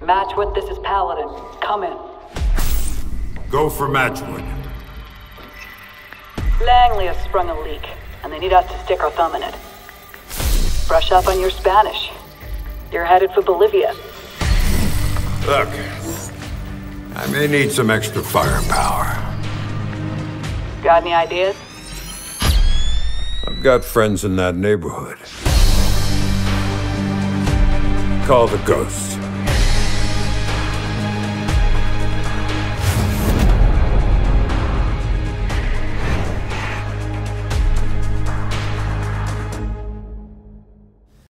Matchwood, this is Paladin. Come in. Go for Matchwood. Langley has sprung a leak, and they need us to stick our thumb in it. Brush up on your Spanish. You're headed for Bolivia. Look, I may need some extra firepower. Got any ideas? I've got friends in that neighborhood. Call the Ghost.